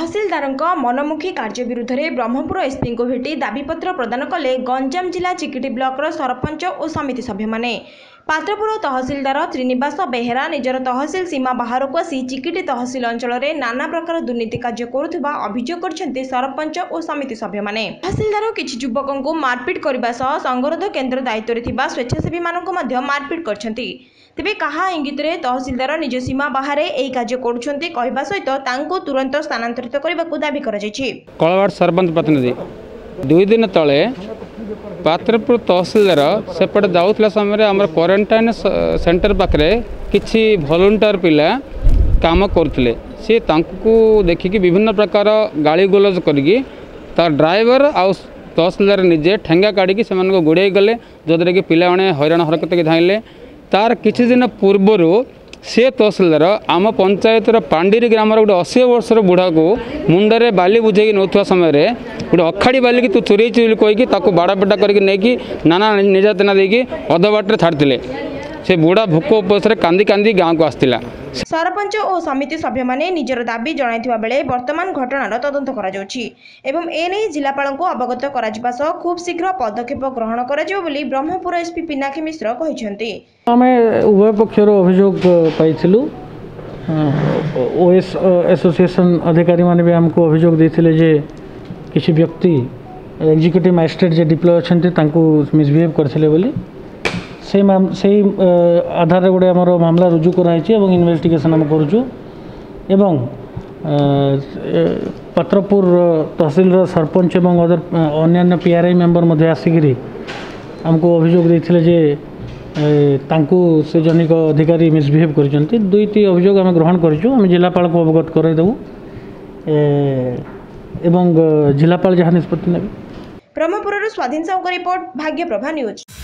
ତହସିଲଦାରଙ୍କ ମନମୁଖୀ କାର୍ଯ୍ୟ ବିରୁଦ୍ଧରେ ବ୍ରହ୍ମପୁର ଏସ୍ପିଙ୍କୁ ଭେଟି ଦାବିପତ୍ର ପ୍ରଦାନ କଲେ ଗଞ୍ଜାମ ଜିଲ୍ଲା ଚିକିଟି ବ୍ଲକର ସରପଞ୍ଚ ଓ ସମିତି ସଭ୍ୟମାନେ ପାତ୍ରପୁର ତହସିଲଦାର ଶ୍ରୀନିବାସ ବେହେରା ନିଜର ତହସିଲ ସୀମା ବାହାରକୁ ଆସି ଚିକିଟି ତହସିଲ ଅଞ୍ଚଳରେ ନାନା ପ୍ରକାର ଦୁର୍ନୀତି କାର୍ଯ୍ୟ କରୁଥିବା ଅଭିଯୋଗ କରିଛନ୍ତି ସରପଞ୍ଚ ଓ ସମିତି ସଭ୍ୟମାନେ ତହସିଲଦାର କିଛି ଯୁବକଙ୍କୁ ମାରପିଟ୍ କରିବା ସହ ସଙ୍ଗରୋଧ କେନ୍ଦ୍ର ଦାୟିତ୍ୱରେ ଥିବା ସ୍ୱେଚ୍ଛାସେବୀମାନଙ୍କୁ ମଧ୍ୟ ମାରପିଟ୍ କରିଛନ୍ତି ତେବେ କାହା ଇଙ୍ଗିତରେ ତହସିଲଦାର ନିଜ ସୀମା ବାହାରେ ଏହି କାର୍ଯ୍ୟ କରୁଛନ୍ତି କହିବା ସହିତ ତାଙ୍କୁ ତୁରନ୍ତ ସ୍ଥାନାନ୍ତରିତ କରିବାକୁ ଦାବି କରାଯାଇଛି କଳବାଡ଼ ସରପଞ୍ଚ ପ୍ରତିନିଧି ଦୁଇ ଦିନ ତଳେ पात्रपुर तहसिलदार सेपट जाऊला समय क्वारेटाइन सेन्टर पाखे किसी भलंटीयर पा कम कर सी देखिक विभिन्न प्रकार गाड़ी गोलज करी तार ड्राइवर आ तहसिलदार निजे ठेगा काड़ी से गोड़े गले जोद्वे कि पिला हईराण हरकत की धाइले तार कि दिन पूर्वर सी तहसिलदार आम पंचायतर पांडीरी ग्राम गोटे अशी वर्ष बुढ़ा को मुंडे बाली बुझे नौ समय ଗୋଟେ ଅଖାଡ଼ି ବାଲିକି ତୁ ଚୋରେଇଛୁ ବୋଲି କହିକି ତାକୁ ବାଡ଼ପେଟା କରିକି ନେଇକି ନାନା ନିର୍ଯାତନା ଦେଇକି ଅଧ ବାଟରେ ଛାଡ଼ିଥିଲେ ସେ ବୁଢ଼ା ଭୋକ ଉପସରେ କାନ୍ଦି କାନ୍ଦି ଗାଁକୁ ଆସିଥିଲା ସରପଞ୍ଚ ଓ ସମିତି ସଭ୍ୟମାନେ ନିଜର ଦାବି ଜଣାଇଥିବା ବେଳେ ବର୍ତ୍ତମାନ ଘଟଣାର ତଦନ୍ତ କରାଯାଉଛି ଏବଂ ଏନେଇ ଜିଲ୍ଲାପାଳଙ୍କୁ ଅବଗତ କରାଯିବା ସହ ଖୁବ୍ ଶୀଘ୍ର ପଦକ୍ଷେପ ଗ୍ରହଣ କରାଯିବ ବୋଲି ବ୍ରହ୍ମପୁର ଏସ୍ପି ପିନାକୀ ମିଶ୍ର କହିଛନ୍ତି ଆମେ ଉଭୟ ପକ୍ଷରୁ ଅଭିଯୋଗ ପାଇଥିଲୁ ଓଏସ୍ ଏସୋସିଏସନ୍ ଅଧିକାରୀମାନେ ବି ଆମକୁ ଅଭିଯୋଗ ଦେଇଥିଲେ ଯେ କିଛି ବ୍ୟକ୍ତି ଏକ୍ଜିକ୍ୟୁଟିଭ୍ ମାଜିଷ୍ଟ୍ରେଟ୍ ଯିଏ ଡିପ୍ଲୋଏ ଅଛନ୍ତି ତାଙ୍କୁ ମିସ୍ବିହେଭ୍ କରିଥିଲେ ବୋଲି ସେଇ ସେଇ ଆଧାରରେ ଗୋଟେ ଆମର ମାମଲା ରୁଜୁ କରାହେଇଛି ଏବଂ ଇନଭେଷ୍ଟିଗେସନ୍ ଆମେ କରୁଛୁ ଏବଂ ପାତ୍ରପୁର ତହସିଲର ସରପଞ୍ଚ ଏବଂ ଅଦର ଅନ୍ୟାନ୍ୟ ପି ଆର୍ ଆଇ ମେମ୍ବର ମଧ୍ୟ ଆସିକିରି ଆମକୁ ଅଭିଯୋଗ ଦେଇଥିଲେ ଯେ ତାଙ୍କୁ ସେ ଜନିକ ଅଧିକାରୀ ମିସ୍ବିହେଭ୍ କରିଛନ୍ତି ଦୁଇଟି ଅଭିଯୋଗ ଆମେ ଗ୍ରହଣ କରିଛୁ ଆମେ ଜିଲ୍ଲାପାଳକୁ ଅବଗତ କରାଇଦେବୁ ଏବଂ ଜିଲ୍ଲାପାଳ ଯାହା ନିଷ୍ପତ୍ତି ନେବେ ବ୍ରହ୍ମପୁରରୁ ସ୍ୱାଧୀନ ସାହୁଙ୍କ ରିପୋର୍ଟ ଭାଗ୍ୟପ୍ରଭା ନ୍ୟୁଜ୍